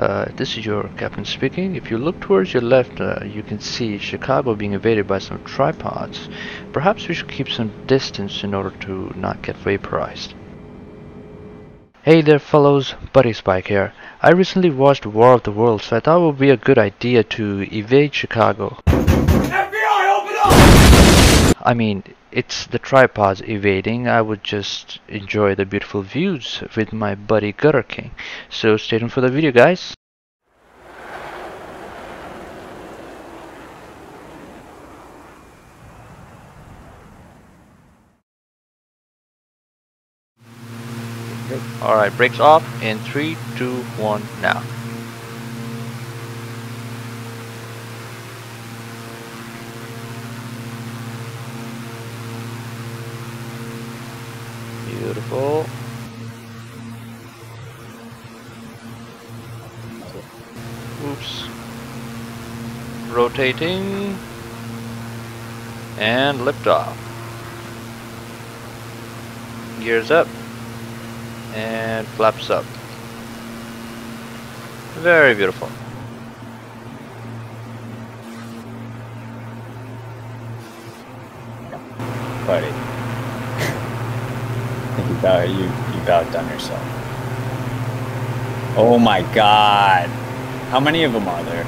Uh, this is your captain speaking. If you look towards your left, uh, you can see Chicago being invaded by some tripods. Perhaps we should keep some distance in order to not get vaporized. Hey there fellows, Buddy Spike here. I recently watched War of the Worlds, so I thought it would be a good idea to evade Chicago. I mean, it's the tripods evading. I would just enjoy the beautiful views with my buddy Gutter King. So stay tuned for the video, guys. Alright, brakes off in 3, 2, 1, now. Beautiful. Oops. Rotating. And lift off. Gears up. And flaps up. Very beautiful. buddy. I think you about you you about done yourself. Oh my god. How many of them are there?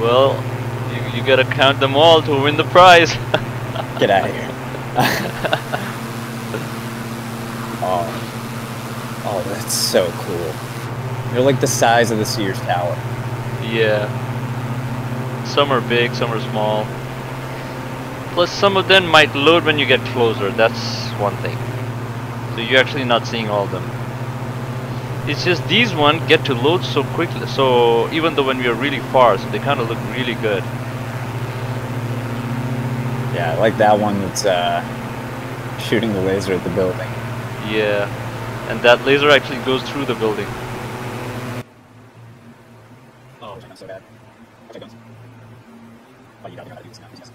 Well, you, gotta count them all to win the prize. Get out of here. oh. Oh, that's so cool. They're like the size of the Sears Tower. Yeah. Some are big, some are small. Plus, some of them might load when you get closer. That's one thing. So you're actually not seeing all of them. It's just these ones get to load so quickly. So even though when we are really far, so they kind of look really good. Yeah, I like that one that's uh, shooting the laser at the building. Yeah. And that laser actually goes through the building. Oh, not so bad. I'll take guns. Oh, you gotta know how to do this now. Yes.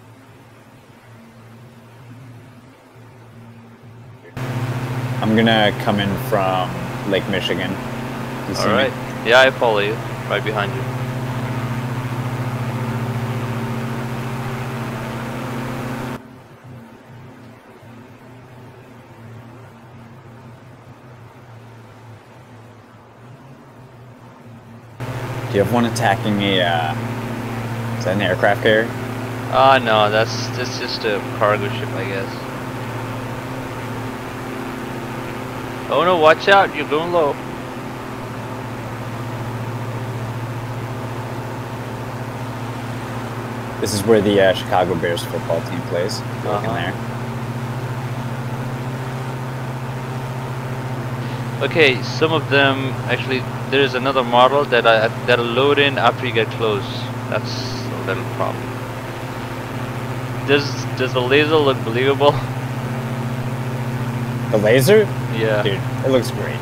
I'm gonna come in from Lake Michigan. You see me? Alright. Yeah, I follow you. Right behind you. Do you have one attacking a? Uh, is that an aircraft carrier? Ah, no, that's, that's just a cargo ship, I guess. Oh no, watch out, you're going low. This is where the uh, Chicago Bears football team plays. Looking Uh-huh. there. Okay, some of them actually there is another model that I that'll load in after you get close. That's a little problem. Does does the laser look believable? The laser, Yeah. dude, it looks great.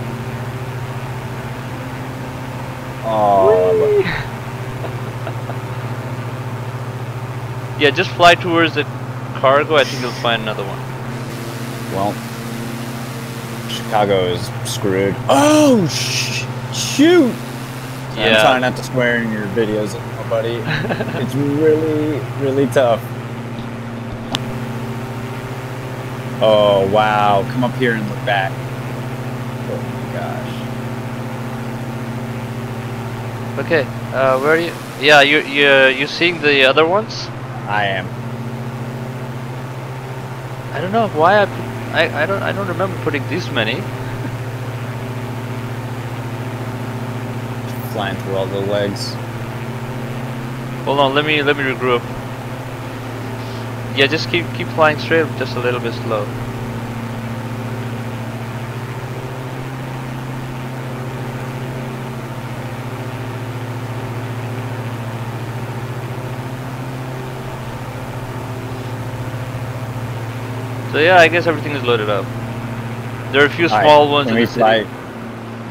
Oh, Yeah, just fly towards the cargo. I think you'll find another one. well, Chicago is screwed. Oh, sh- shoot! I'm trying not to swear in your videos, buddy. it's really, really tough. Oh wow! Come up here and look back. Oh my gosh! Okay, uh, where are you? Yeah, you you you seeing the other ones? I am. I don't know why I I I don't I don't remember putting this many. Flying through all the legs. Hold on, let me let me regroup. Yeah, just keep keep flying straight, just a little bit slow. So yeah, I guess everything is loaded up. There are a few All right, small ones Can in we the fly? city.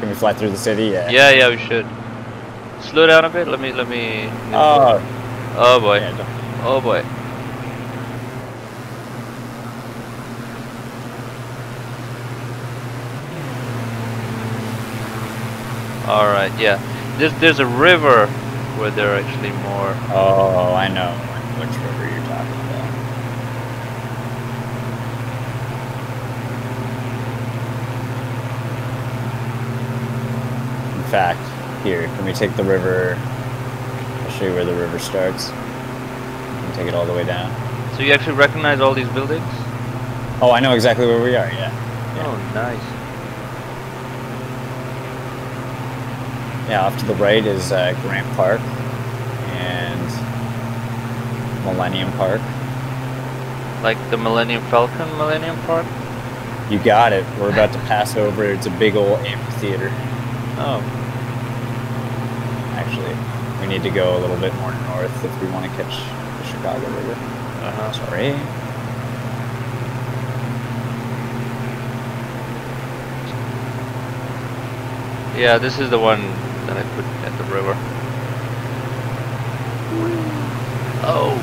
Can we fly through the city? Yeah. Yeah, yeah, we should. Slow down a bit. Let me let me. Oh. Oh boy. Yeah, Oh boy. Alright, yeah. There's there's a river where there are actually more. Oh, I know which river you're talking about. In fact, here, can we take the river? I'll show you where the river starts. Can take it all the way down? So you actually recognize all these buildings? Oh, I know exactly where we are, yeah. Oh, nice. Yeah, off to the right is uh, Grant Park and Millennium Park. Like the Millennium Falcon Millennium Park? You got it. We're about to pass over. It's a big old amphitheater. Oh, Actually, we need to go a little bit more north if we want to catch the Chicago River. uh-huh. Sorry. Yeah, this is the one that I put at the river. Oh.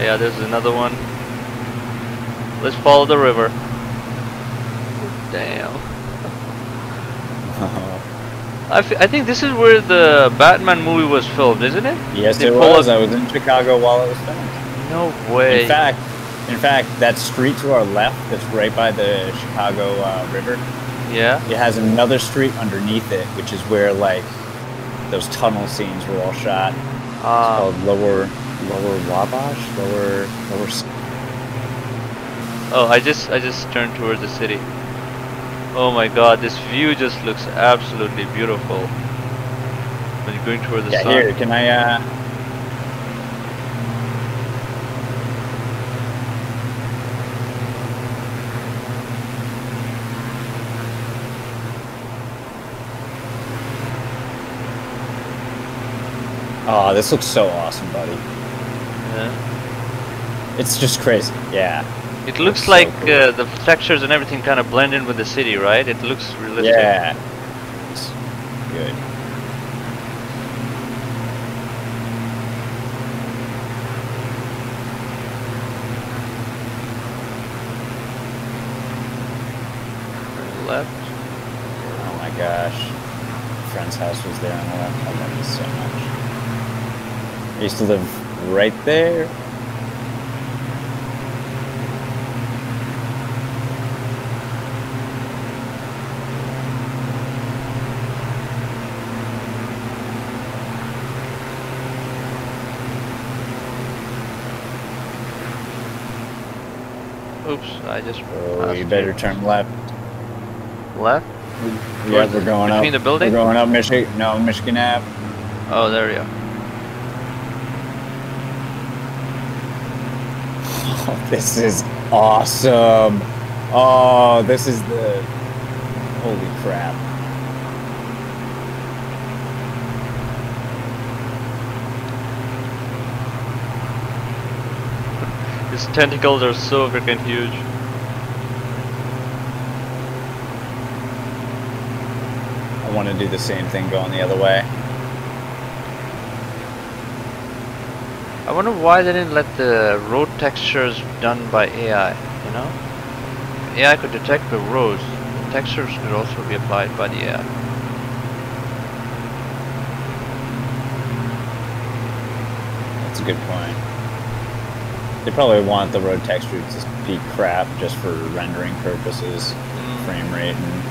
Yeah, there's another one. Let's follow the river. Damn. I, f- I think this is where the Batman movie was filmed, isn't it? yes, They it was. up- I was in Chicago while it was filmed. No way. In fact, in fact, that street to our left, that's right by the Chicago uh, River, yeah. it has another street underneath it, which is where like those tunnel scenes were all shot. Ah, called Lower Lower Wabash, Lower Lower. Oh, I just I just turned towards the city. Oh my God, this view just looks absolutely beautiful. When you're going toward the Yeah, sun. here. Can I? uh Oh, this looks so awesome, buddy. Yeah. It's just crazy. Yeah. It looks so like cool. uh, the textures and everything kind of blend in with the city, right? It looks realistic. Yeah. It's good. Left. Oh my gosh. Friend's house was there on the left. I love this so much. I used to live right there. Oops, I just. Oh, you better turn left. Left? Yeah, we're going up. between the building? We're going up Michigan. No, Michigan Ave. Oh, there we go. Oh, this is awesome. Oh, this is the. Holy crap. His tentacles are so freaking huge. I want to do the same thing going the other way. I wonder why they didn't let the road textures done by AI, you know? AI could detect the roads. The textures could also be applied by the AI. That's a good point. They probably want the road texture to be crap just for rendering purposes, frame rate, and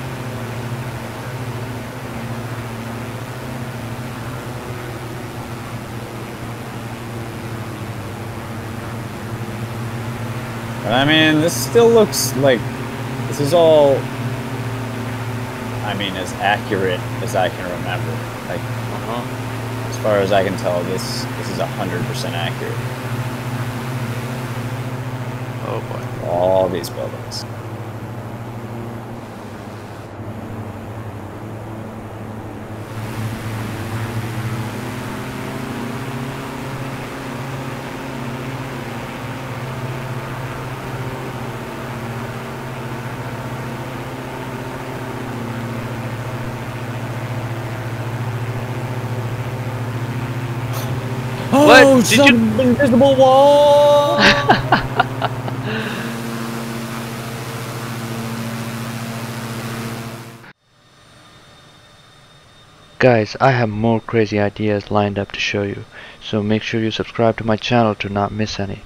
But I mean, this still looks like this is all. I mean, as accurate as I can remember. Like, Uh-huh. as far as I can tell, this this is hundred percent accurate. Oh boy. All these buildings. Oh, what? Oh, Did you- invisible wall! Guys, I have more crazy ideas lined up to show you, so make sure you subscribe to my channel to not miss any.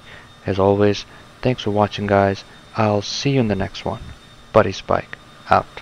As always, thanks for watching guys. I'll see you in the next one. Buddy Spike, out.